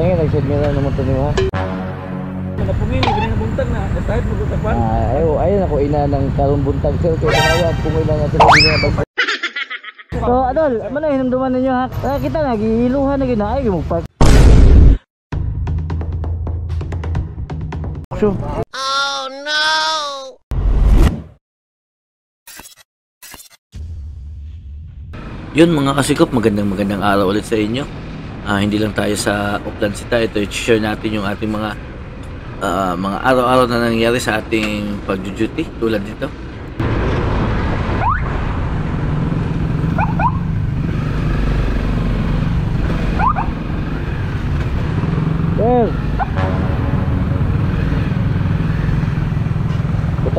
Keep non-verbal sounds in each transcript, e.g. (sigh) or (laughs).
Tangin, nagsidmira naman ito niyo ha. Napungin, ganyan na buntag na. Kahit magkakapan. Ah, ayo, ayun ako ina ng karong buntag sir. Kaya tanawa, pungoy lang natin ang na. So, Adol, ano na hinumduman ninyo ha? Ah, kita nagihiluhan na gina. Ay, gumagpark. Sure. Yun mga kasikop, magandang magandang araw ulit sa inyo. Ah, hindi lang tayo sa Upland City, ito i-share natin yung ating mga ah, mga araw-araw na nangyayari sa ating pag-duty tulad nito.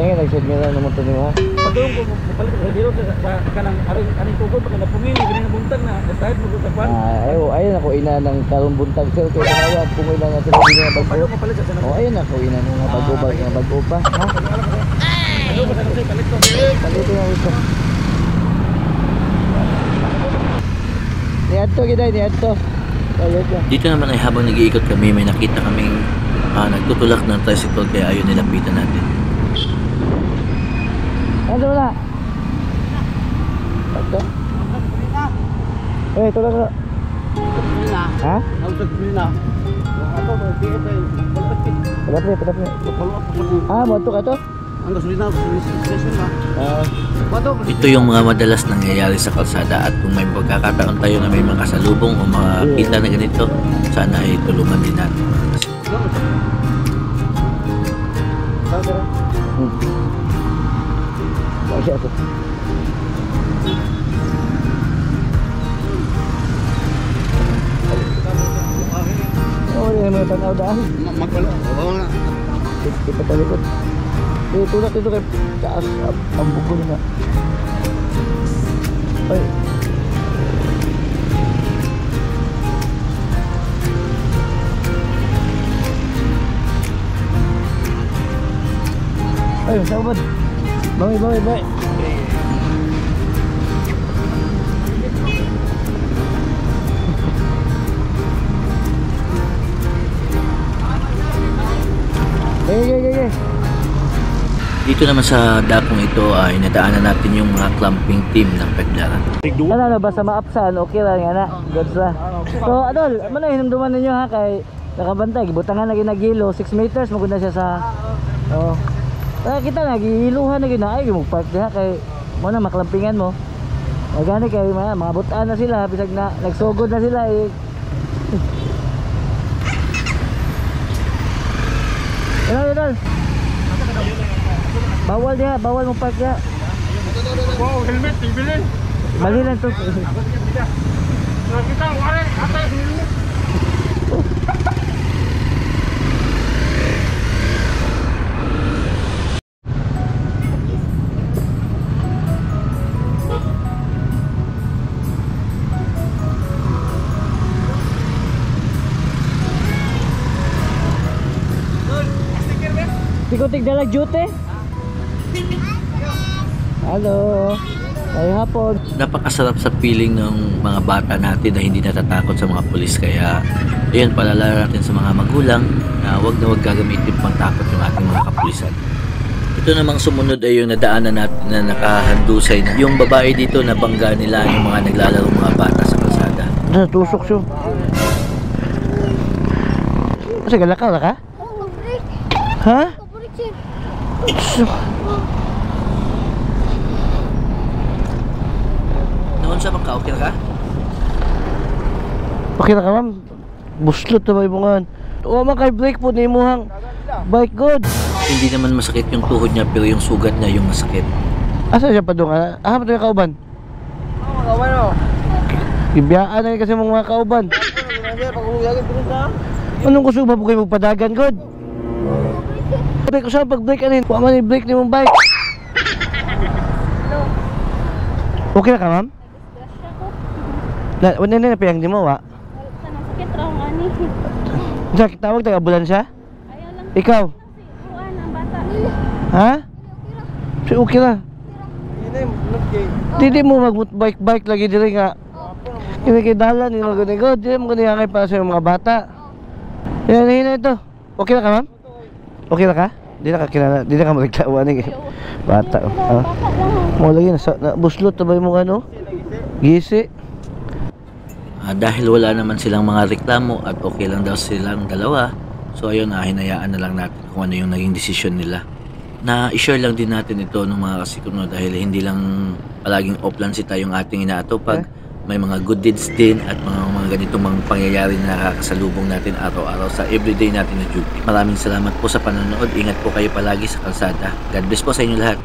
Sir. Putangin, nagsidmira naman ito niyo ha. Pagkong ko, mapalit sa dito sa sa kanang aring aring tugod pagka napungin, ganyan na buntag na. Kahit magkakapan. Ah, ayo, ayun ako ina ng karong buntag sir. Kaya tanawa, pungoy lang natin ang na bag. Paano mapalit sa sanang? Oh, ayun ako ina ng mga bag-ubag, mga bag-upa. Ha? Ano ba sanang palit ko? Palito na ito. Niadto kita, niadto. Dito naman ay habang nag-iikot kami, may nakita kaming ah, nagtutulak ng tricycle kaya ayun nilapitan natin. Ano na? Ito? Eh, ito lang ka. Ha? Padapre. Follow up ako. Ah, mo ito ka to? Ang gasolina, station ba? Ah, Ito yung mga madalas nangyayari sa kalsada at kung may pagkakataon tayo na may mga kasalubong o makakita na ganito, sana ay tulungan din natin. hmm. Oo, oh, may tanaw daan. Magpalo. Oo nga. Kita talikod. Eh, tulak ito kay taas ang ang buko na. Ay. Ay, sabad. Bawi, bawi, bawi. Dito naman sa dakong ito ay nadaanan natin yung mga clamping team ng Paglaran. Ano na basta maapsan, okay lang yan na. Goods na. So, Adol, ano na hinumduman ninyo ha kay nakabantay, gibutangan na ginagilo, 6 meters maganda siya sa Oh. Kaya kita nagihiluhan na gina ay gimugpark diha kay mo na maklampingan mo. O gani kay mga mga butaan na sila bisag na nagsugod na sila eh. (laughs) Ano, Adol? Bawal diha, bawal mo park diha. Wow, helmet, bibili. Mali lang to. Nakita, wala, ata, helmet. Tikutik dalag jute. Halo. Ay hapon. Napakasarap sa feeling ng mga bata natin na hindi natatakot sa mga pulis kaya ayun palalaro natin sa mga magulang na wag na wag gagamitin pang takot yung ating mga kapulisan. Ito namang sumunod ay yung nadaanan natin na nakahandusay na. Yung babae dito na bangga nila yung mga naglalaro mga bata sa kalsada. Ano tusok siya? Kasi galakaw na ka? Break. Ha? Noon sa bangka, okay na ka? Okay na ka ma'am. Buslot na ba yung mga Huwag man kay break po ni mo hang bike good. Hindi naman masakit yung tuhod niya pero yung sugat niya yung masakit. Asa siya pa doon? Ah, pa yung kauban? Oh, kawan mo. Ibiyaan na kasi mga kauban. Sa. Anong gusto ba po kayo magpadagan good? Break ko sa pag break anin. Huwag man i-break ni mong bike. Okay na ka ma'am? Na, wala na na piyang di mo wa. Sakit raw nga ni. Sa tawag taga ambulansya? Ayaw lang Ikaw? kuan ang bata. Ha? Si okay na. Dili mo mag bike bike lagi diri nga. Kini kay dalan ni mga gani god, di mo gani angay para sa mga bata. Yan, yan ito. Okay na ka, ma'am? Okay na ka? Di na ka kilala, di na ka magkawa ni bata. Ah. Lang. Mo lagi na sa na, buslot tabay mo ano? Gisi. Ah, dahil wala naman silang mga reklamo at okay lang daw silang dalawa, so ayun, ah, hinayaan na lang natin kung ano yung naging desisyon nila. Na i-share lang din natin ito ng mga kasikuno dahil hindi lang palaging offline si tayong ating inaatupag. May mga good deeds din at mga, mga ganitong mga pangyayari na nakakasalubong natin araw-araw sa everyday natin na duty. Maraming salamat po sa panonood. Ingat po kayo palagi sa kalsada. God bless po sa inyo lahat.